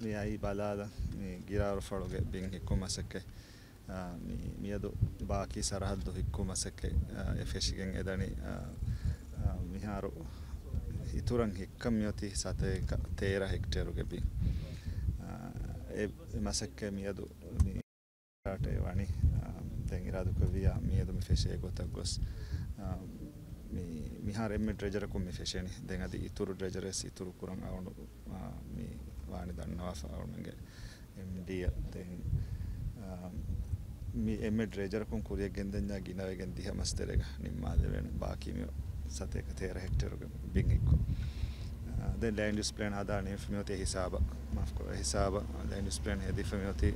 ni ahí balada ni girar faro ge bin hikuma seke ah, ni miedo baaki sarahaddo hikuma seke efeshigen ah, edani ah, miharu ituran hikkam yoti sate teera hekteru ge bin e maseke miedo ni rate wani den iradu ko via miedo mi feshe gotagos mihar emme treasure ko mi fesheni den adi ituru treasures ituru kurang aunu mi වානි දන්නවා සවරුණගේ එම්ඩියතෙන් මි එම ඩ්‍රේජරකුම් කුරිය ගෙන්දෙන්ඥා ගිනවගෙන් දිහ මස්තෙරෙක නිම්මාදවෙන බාකිමියෝ සතයක තේර හෙක්ටරුග බිංෙක්කු ද ලෑන් ස්පලේන් හදා නිර්මියෝතය හිසාබ මස්කොර හිසාබ ලෑන් ස්පලේන් හෙදිිමියෝති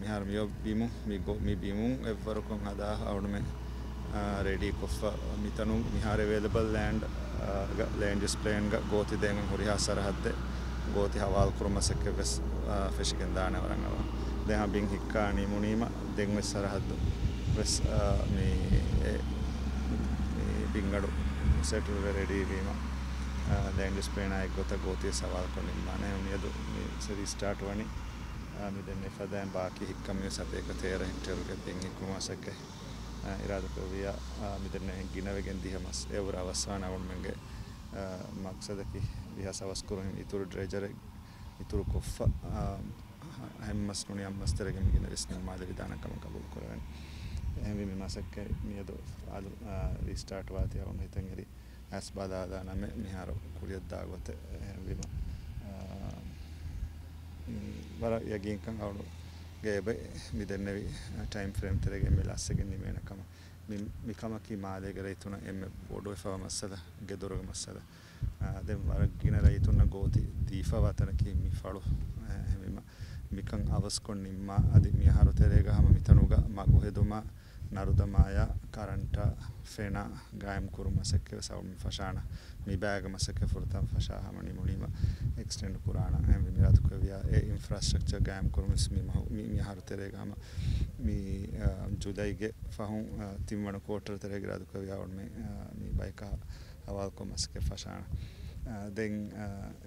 මිහාර මියෝ බිමු මිගෝ මි බිමුන් එවරකොන් හදා අවුනුමෙන් රෙඩී කොෆ්ෆ මිතනුම් මිහාර වේලබල් land ලෑන්ඩිස්පලේන්ග ගෝති දෙෙන් හුරිහා සරහද්ද ගෝති හවල් කුරුමසක්ක වෙස් ෆෙෂිකෙන් දානවරඟවා දෙහ බිං හික්කානී මුණීම දෙංවෙස් සරහද්දු වෙස් පිංගඩු settle රෙඩීවීම ලෑන්ඩිස්පේනය ගොත ගෝතිය සවල් කොනින්මානය නියදු සිරි start වනි මිදන්නේ පදෑන් බාකි හික්කමිය සතේක තේර හිටල්ග පින් හික්කුමසක්ගේ ඉරාදකවයා මිතරන ගිනවගෙන් දිහමස් එවර අවස්සානාවන්මගේ මක්සදකි විහස අවස්කරහින් ඉතුරු ඩ්‍රේජර ඉතුරු කොෆ්ෆ හැමස් නුණ අම්මස්තරගෙන් ගෙන විස්න මාද විධානකම කබුල් කරවෙන් එහවි මසක්ක මියද අලු රිස්ටාර්ට්වාතියාවම හිතන්ගෙරි ඇස් බාදාදා නම මිහාර කුලියද්දා ගොත හැවීම වර යගින්කං අවුණු ගෑබ මිදන්නවි ටයිම් ෆ්‍රම් තරගේ මිලස්සගෙන් නිමේනකම මිකමකි මාදෙගර ඉතුන එම ොඩු එවා මස්සද ගෙදොරග මස්සද දෙ වර ගින රයිතුන්න ගෝති දීප වතනකි මි ෆඩු හැම මිකං අවස්කොන් නිම්මා අධි මිහරු තෙරේග හම මිතනුග මගුහෙදුමා Narudamaya, Karanta, Fena, Gayam Kuruma Sakya, Saum Fashana, Mibagama Sakya, Furtam Fashaha, Mani Mulima, Extend Kurana, and Vimiratu Kavya, E Infrastructure Gayam Kurumus, Mi Harteregama, Mi Judaige, Fahum, Timwana Quarter Teregradu Kavya, or Mi Baika, Awalko Maske Fashana. දැන්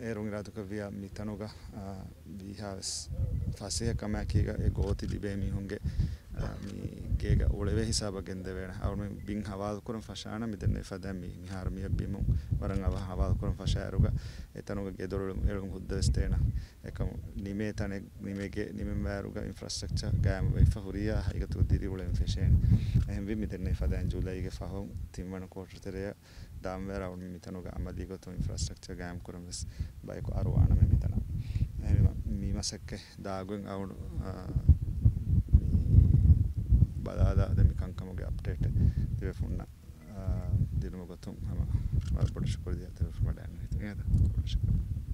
ඒරුන් රාතුකවිය මිතනුග විහාස් ෆසය කමැකීග ගෝති දිබේ මිහුන්ගේ ގޭގ ޅެވެ ހިސާބަގެންދެވޭނ އަވަނ ބިން ހަވާލކުރަން ފަށާނ މިދެން ފަދަމީ މިހާރމިއަށް ބިމުން ވަރަށް އަވަ ހަވާލކުރަން ފަށައިރުގަ އެތަނުގެ ގެދޮރު އެޅުން ހުއްދަވެސް އެކަމ ނިމޭ ތަނެއް ނިމޭގެ ނިމެން ވައިރުގަ އިނފްރާސްޓްރަކްޗަރ ގައިމު ވެއްފަ ހުރިޔާ ހައިގަތު ދިރި އުޅެން ފެށޭނ އެހެންވި މިދެން ފަދައިން ޖުލައީގެ ފަހުން ތިންވަނ ކޯޓުތެރެއަށް ދާމވެރ އަވަން މިތަނުގެ ޢަމަލީގޮތު އިނފްރާސްޓްރަކްޗަރ ގައިމު ކުރަންވެސް ބައެކު އަރުވާނަމެ މިތަނަށް މީމަސަކެ ދާގުން އަވުނު බදාදාද මිකංකමගේ අප්ටේට් දෙවෆුන්න දිනුම ගොතුම් හම පොඩිෂ පොරිදි අතර මඩන්න හිතු ඒද පොඩිෂ කරනවා